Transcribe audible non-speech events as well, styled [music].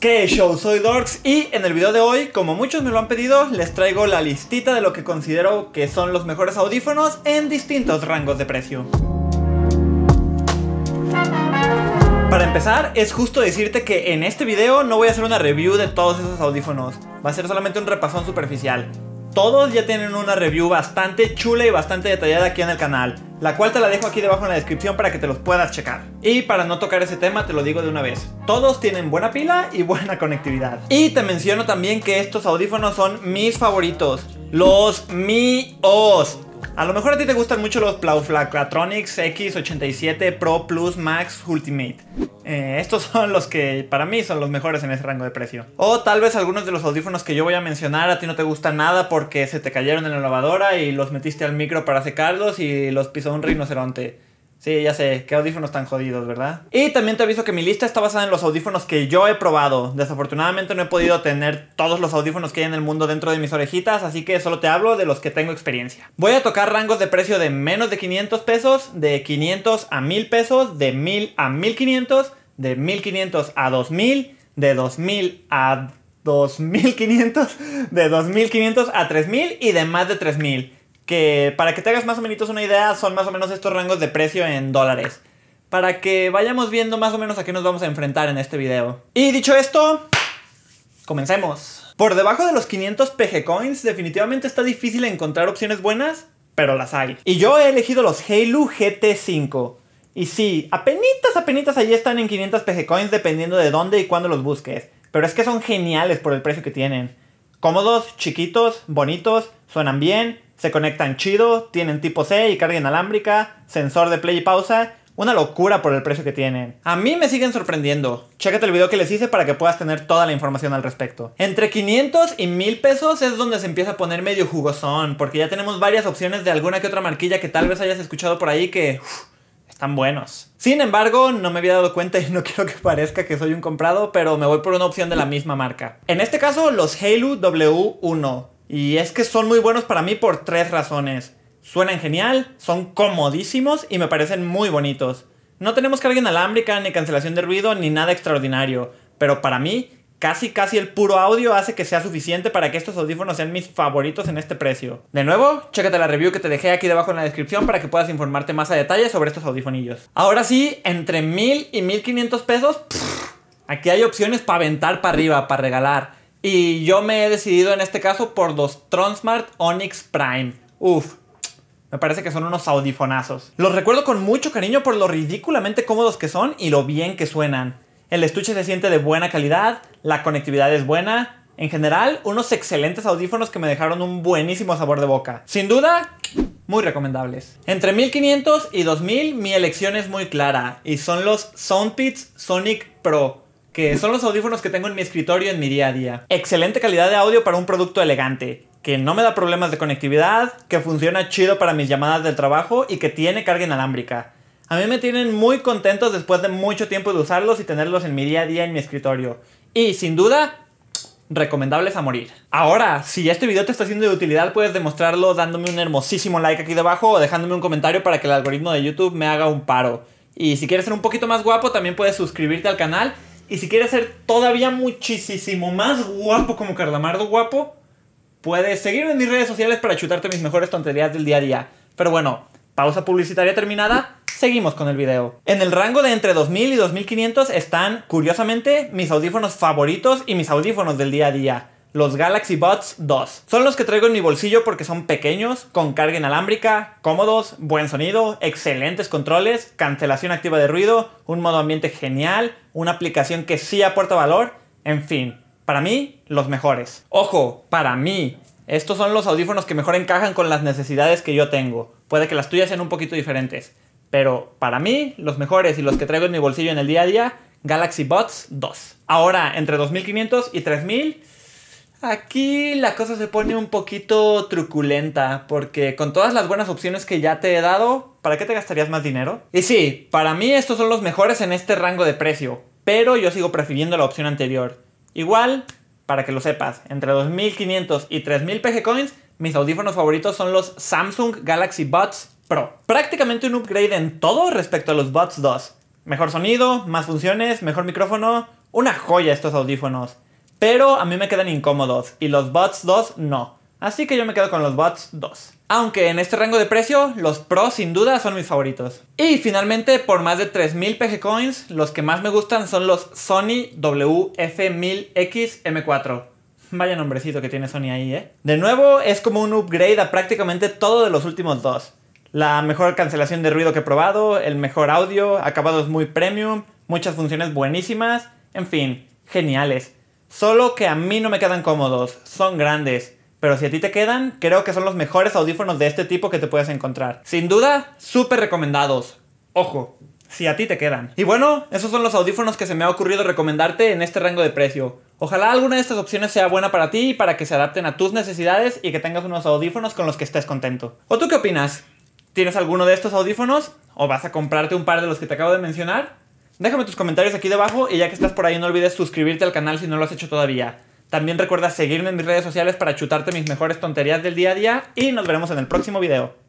¿Qué show? Soy Dorks y en el video de hoy, como muchos me lo han pedido, les traigo la listita de lo que considero que son los mejores audífonos en distintos rangos de precio. Para empezar, es justo decirte que en este video no voy a hacer una review de todos esos audífonos, va a ser solamente un repasón superficial. Todos ya tienen una review bastante chula y bastante detallada aquí en el canal, la cual te la dejo aquí debajo en la descripción para que te los puedas checar. Y para no tocar ese tema te lo digo de una vez, todos tienen buena pila y buena conectividad. Y te menciono también que estos audífonos son mis favoritos, los míos. A lo mejor a ti te gustan mucho los Plauflacatronics X87 Pro Plus Max Ultimate. Eh, estos [laughs] son los que para mí son los mejores en ese rango de precio. O tal vez algunos de los audífonos que yo voy a mencionar a ti no te gustan nada porque se te cayeron en la lavadora y los metiste al micro para secarlos y los pisó un rinoceronte. Sí, ya sé, qué audífonos tan jodidos, ¿verdad? Y también te aviso que mi lista está basada en los audífonos que yo he probado. Desafortunadamente no he podido tener todos los audífonos que hay en el mundo dentro de mis orejitas, así que solo te hablo de los que tengo experiencia. Voy a tocar rangos de precio de menos de 500 pesos, de 500 a 1000 pesos, de 1000 a 1500, de 1500 a 2000, de 2000 a 2500, de 2500 a 3000 y de más de 3000 que para que te hagas más o menos una idea, son más o menos estos rangos de precio en dólares. Para que vayamos viendo más o menos a qué nos vamos a enfrentar en este video. Y dicho esto, comencemos. Por debajo de los 500 PG Coins, definitivamente está difícil encontrar opciones buenas, pero las hay. Y yo he elegido los Halo GT5. Y sí, apenitas, apenitas allí están en 500 PG Coins dependiendo de dónde y cuándo los busques. Pero es que son geniales por el precio que tienen. Cómodos, chiquitos, bonitos, suenan bien, se conectan chido, tienen tipo C y carga inalámbrica, sensor de play y pausa. Una locura por el precio que tienen. A mí me siguen sorprendiendo. Chécate el video que les hice para que puedas tener toda la información al respecto. Entre 500 y 1000 pesos es donde se empieza a poner medio jugosón, porque ya tenemos varias opciones de alguna que otra marquilla que tal vez hayas escuchado por ahí que están buenos. Sin embargo, no me había dado cuenta y no [laughs] quiero que parezca que soy un comprado, pero me voy por una opción de la misma marca. En este caso, los Halo W1. Y es que son muy buenos para mí por tres razones. Suenan genial, son comodísimos y me parecen muy bonitos. No tenemos carga inalámbrica, ni cancelación de ruido, ni nada extraordinario. Pero para mí, casi casi el puro audio hace que sea suficiente para que estos audífonos sean mis favoritos en este precio. De nuevo, chécate la review que te dejé aquí debajo en la descripción para que puedas informarte más a detalle sobre estos audífonillos. Ahora sí, entre 1000 y 1500 pesos, aquí hay opciones para aventar para arriba, para regalar. Y yo me he decidido en este caso por los Tronsmart Onyx Prime. Uf, me parece que son unos audifonazos. Los recuerdo con mucho cariño por lo ridículamente cómodos que son y lo bien que suenan. El estuche se siente de buena calidad, la conectividad es buena. En general, unos excelentes audífonos que me dejaron un buenísimo sabor de boca. Sin duda, muy recomendables. Entre 1500 y 2000 mi elección es muy clara y son los Soundpeats Sonic Pro que son los audífonos que tengo en mi escritorio en mi día a día. Excelente calidad de audio para un producto elegante, que no me da problemas de conectividad, que funciona chido para mis llamadas del trabajo y que tiene carga inalámbrica. A mí me tienen muy contentos después de mucho tiempo de usarlos y tenerlos en mi día a día en mi escritorio. Y sin duda, recomendables a morir. Ahora, si este video te está siendo de utilidad, puedes demostrarlo dándome un hermosísimo like aquí debajo o dejándome un comentario para que el algoritmo de YouTube me haga un paro. Y si quieres ser un poquito más guapo, también puedes suscribirte al canal y si quieres ser todavía muchísimo más guapo como Carlamardo guapo, puedes seguirme en mis redes sociales para chutarte mis mejores tonterías del día a día. Pero bueno, pausa publicitaria terminada, seguimos con el video. En el rango de entre 2000 y 2500 están, curiosamente, mis audífonos favoritos y mis audífonos del día a día los Galaxy Buds 2. Son los que traigo en mi bolsillo porque son pequeños, con carga inalámbrica, cómodos, buen sonido, excelentes controles, cancelación activa de ruido, un modo ambiente genial, una aplicación que sí aporta valor, en fin, para mí, los mejores. Ojo, para mí, estos son los audífonos que mejor encajan con las necesidades que yo tengo. Puede que las tuyas sean un poquito diferentes, pero para mí, los mejores y los que traigo en mi bolsillo en el día a día, Galaxy Buds 2. Ahora, entre 2500 y 3000 Aquí la cosa se pone un poquito truculenta, porque con todas las buenas opciones que ya te he dado, ¿para qué te gastarías más dinero? Y sí, para mí estos son los mejores en este rango de precio, pero yo sigo prefiriendo la opción anterior. Igual, para que lo sepas, entre 2500 y 3000 PG Coins, mis audífonos favoritos son los Samsung Galaxy Buds Pro. Prácticamente un upgrade en todo respecto a los Buds 2. Mejor sonido, más funciones, mejor micrófono, Una joya estos audífonos. Pero a mí me quedan incómodos y los Buds 2 no. Así que yo me quedo con los Buds 2. Aunque en este rango de precio, los Pro sin duda son mis favoritos. Y finalmente, por más de 3000 PG Coins, los que más me gustan son los Sony WF-1000X M4. Vaya nombrecito que tiene Sony ahí, ¿eh? De nuevo, es como un upgrade a prácticamente todo de los últimos dos. La mejor cancelación de ruido que he probado, el mejor audio, acabados muy premium, muchas funciones buenísimas, en fin, geniales. Solo que a mí no me quedan cómodos, son grandes. Pero si a ti te quedan, creo que son los mejores audífonos de este tipo que te puedes encontrar. Sin duda, súper recomendados. Ojo, si a ti te quedan. Y bueno, esos son los audífonos que se me ha ocurrido recomendarte en este rango de precio. Ojalá alguna de estas opciones sea buena para ti, para que se adapten a tus necesidades y que tengas unos audífonos con los que estés contento. ¿O tú qué opinas? ¿Tienes alguno de estos audífonos? ¿O vas a comprarte un par de los que te acabo de mencionar? Déjame tus comentarios aquí debajo y ya que estás por ahí no olvides suscribirte al canal si no lo has hecho todavía. También recuerda seguirme en mis redes sociales para chutarte mis mejores tonterías del día a día y nos veremos en el próximo video.